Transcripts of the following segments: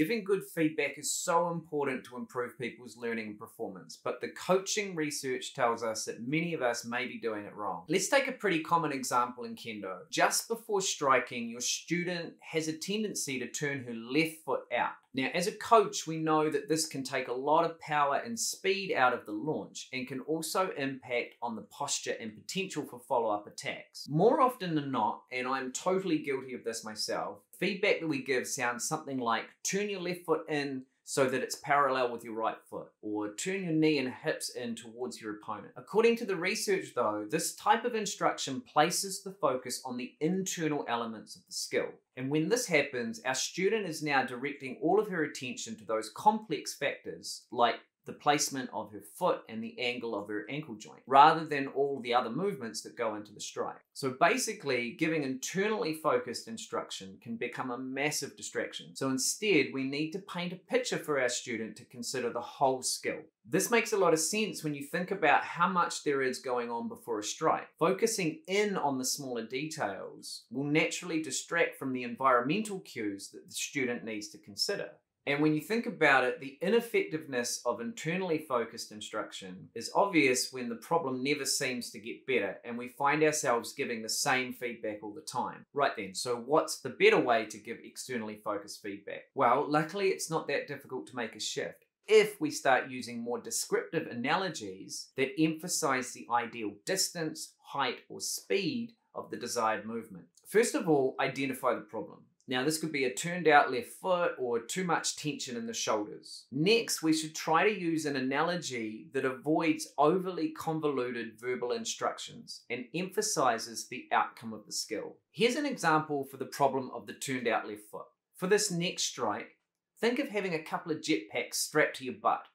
Giving good feedback is so important to improve people's learning and performance, but the coaching research tells us that many of us may be doing it wrong. Let's take a pretty common example in kendo. Just before striking, your student has a tendency to turn her left foot out. Now, as a coach, we know that this can take a lot of power and speed out of the launch and can also impact on the posture and potential for follow up attacks. More often than not, and I'm totally guilty of this myself, feedback that we give sounds something like turn your left foot in so that it's parallel with your right foot, or turn your knee and hips in towards your opponent. According to the research, though, this type of instruction places the focus on the internal elements of the skill. And when this happens, our student is now directing all of her attention to those complex factors like the placement of her foot and the angle of her ankle joint, rather than all the other movements that go into the strike. So basically, giving internally focused instruction can become a massive distraction. So instead, we need to paint a picture for our student to consider the whole skill. This makes a lot of sense when you think about how much there is going on before a strike. Focusing in on the smaller details will naturally distract from the environmental cues that the student needs to consider. And when you think about it, the ineffectiveness of internally focused instruction is obvious when the problem never seems to get better and we find ourselves giving the same feedback all the time. Right then, so what's the better way to give externally focused feedback? Well, luckily it's not that difficult to make a shift if we start using more descriptive analogies that emphasize the ideal distance, height, or speed of the desired movement. First of all, identify the problem. Now, this could be a turned out left foot or too much tension in the shoulders. Next, we should try to use an analogy that avoids overly convoluted verbal instructions and emphasizes the outcome of the skill. Here's an example for the problem of the turned out left foot. For this next strike, think of having a couple of jetpacks strapped to your butt.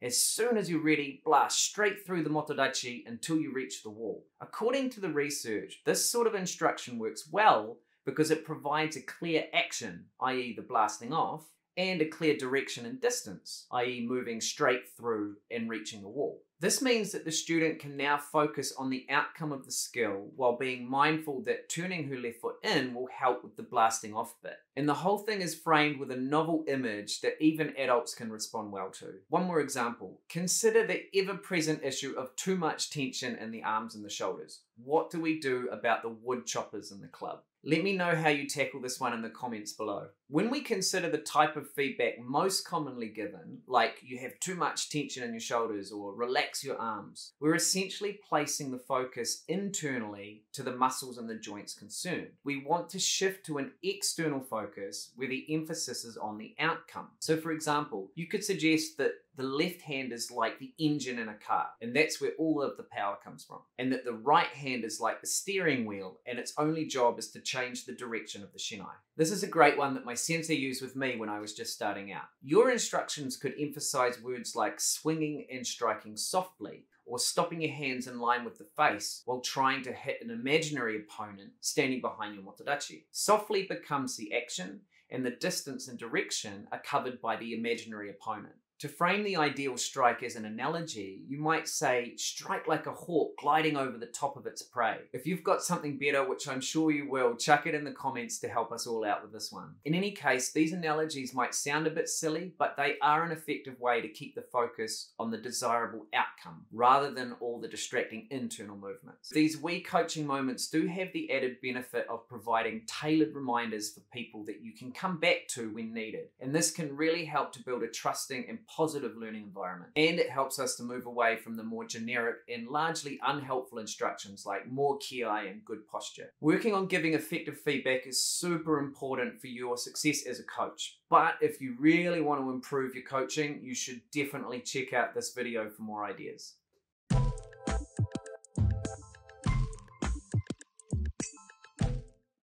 As soon as you're ready, blast straight through the motodachi until you reach the wall. According to the research, this sort of instruction works well because it provides a clear action, i.e., the blasting off, and a clear direction and distance, i.e., moving straight through and reaching the wall. This means that the student can now focus on the outcome of the skill while being mindful that turning her left foot in will help with the blasting off bit. And the whole thing is framed with a novel image that even adults can respond well to. One more example. Consider the ever present issue of too much tension in the arms and the shoulders. What do we do about the wood choppers in the club? Let me know how you tackle this one in the comments below. When we consider the type of feedback most commonly given, like you have too much tension in your shoulders or relax your arms, we're essentially placing the focus internally to the muscles and the joints concerned. We want to shift to an external focus where the emphasis is on the outcome. So, for example, you could suggest that the left hand is like the engine in a car, and that's where all of the power comes from. And that the right hand is like the steering wheel, and its only job is to change the direction of the shinai. This is a great one that my sensei used with me when I was just starting out. Your instructions could emphasize words like swinging and striking softly, or stopping your hands in line with the face while trying to hit an imaginary opponent standing behind your motodachi. Softly becomes the action, and the distance and direction are covered by the imaginary opponent. To frame the ideal strike as an analogy, you might say, strike like a hawk gliding over the top of its prey. If you've got something better, which I'm sure you will, chuck it in the comments to help us all out with this one. In any case, these analogies might sound a bit silly, but they are an effective way to keep the focus on the desirable outcome rather than all the distracting internal movements. These wee coaching moments do have the added benefit of providing tailored reminders for people that you can come back to when needed. And this can really help to build a trusting and positive learning environment. And it helps us to move away from the more generic and largely unhelpful instructions like more ki and good posture. Working on giving effective feedback is super important for your success as a coach. But if you really want to improve your coaching, you should definitely check out this video for more ideas.